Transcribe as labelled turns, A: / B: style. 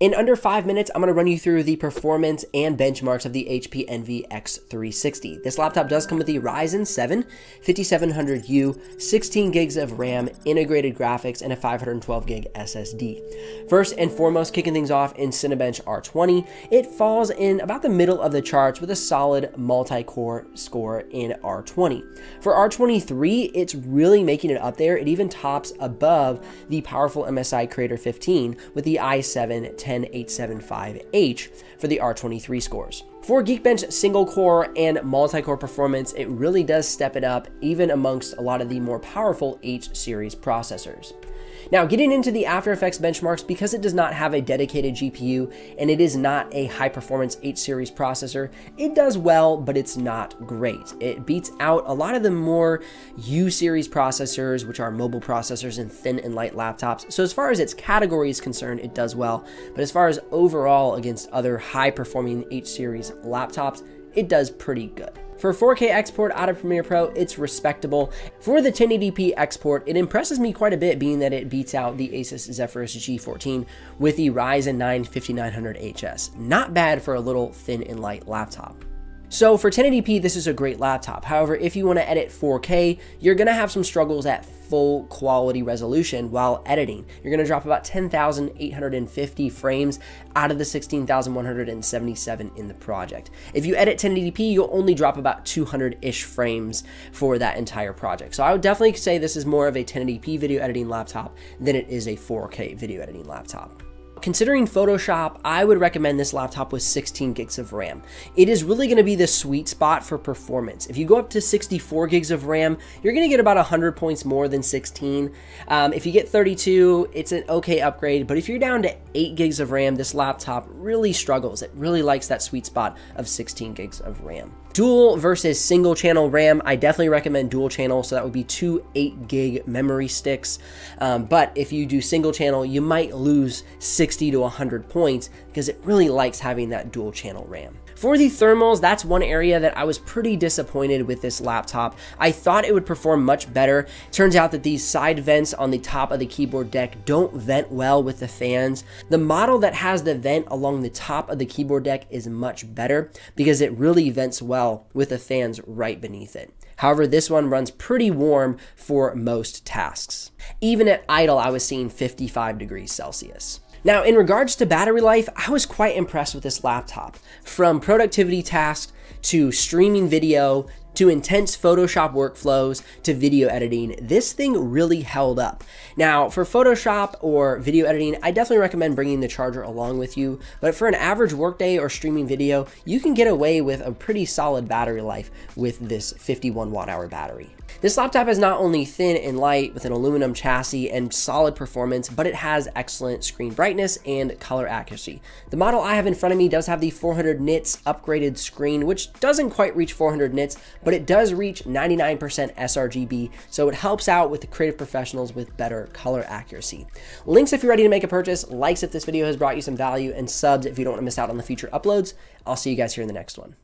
A: In under five minutes, I'm going to run you through the performance and benchmarks of the HP Envy X360. This laptop does come with the Ryzen 7 5700U, 16 gigs of RAM, integrated graphics, and a 512 gig SSD. First and foremost, kicking things off in Cinebench R20, it falls in about the middle of the charts with a solid multi-core score in R20. For R23, it's really making it up there. It even tops above the powerful MSI Creator 15 with the i7 10875H for the R23 scores. For Geekbench single core and multi-core performance, it really does step it up even amongst a lot of the more powerful H series processors. Now, getting into the After Effects benchmarks, because it does not have a dedicated GPU and it is not a high performance H series processor, it does well, but it's not great. It beats out a lot of the more U series processors, which are mobile processors and thin and light laptops. So, as far as its category is concerned, it does well. But as far as overall against other high performing H series laptops, it does pretty good. For 4K export out of Premiere Pro, it's respectable. For the 1080p export, it impresses me quite a bit being that it beats out the Asus Zephyrus G14 with the Ryzen 9 5900HS. Not bad for a little thin and light laptop. So for 1080p, this is a great laptop. However, if you want to edit 4K, you're going to have some struggles at full quality resolution while editing. You're going to drop about 10,850 frames out of the 16,177 in the project. If you edit 1080p, you'll only drop about 200-ish frames for that entire project. So I would definitely say this is more of a 1080p video editing laptop than it is a 4K video editing laptop. Considering Photoshop, I would recommend this laptop with 16 gigs of RAM. It is really going to be the sweet spot for performance. If you go up to 64 gigs of RAM, you're going to get about 100 points more than 16. Um, if you get 32, it's an okay upgrade, but if you're down to 8 gigs of RAM, this laptop really struggles. It really likes that sweet spot of 16 gigs of RAM. Dual versus single channel RAM, I definitely recommend dual channel, so that would be two 8 gig memory sticks. Um, but if you do single channel, you might lose 60 to 100 points because it really likes having that dual channel RAM. For the thermals, that's one area that I was pretty disappointed with this laptop. I thought it would perform much better. Turns out that these side vents on the top of the keyboard deck don't vent well with the fans. The model that has the vent along the top of the keyboard deck is much better because it really vents well with the fans right beneath it. However, this one runs pretty warm for most tasks. Even at idle, I was seeing 55 degrees Celsius. Now, in regards to battery life, I was quite impressed with this laptop. From productivity tasks to streaming video to intense Photoshop workflows to video editing, this thing really held up. Now, for Photoshop or video editing, I definitely recommend bringing the charger along with you, but for an average workday or streaming video, you can get away with a pretty solid battery life with this 51 watt hour battery. This laptop is not only thin and light with an aluminum chassis and solid performance, but it has excellent screen brightness and color accuracy. The model I have in front of me does have the 400 nits upgraded screen, which doesn't quite reach 400 nits, but it does reach 99% sRGB, so it helps out with the creative professionals with better color accuracy. Links if you're ready to make a purchase, likes if this video has brought you some value, and subs if you don't want to miss out on the future uploads. I'll see you guys here in the next one.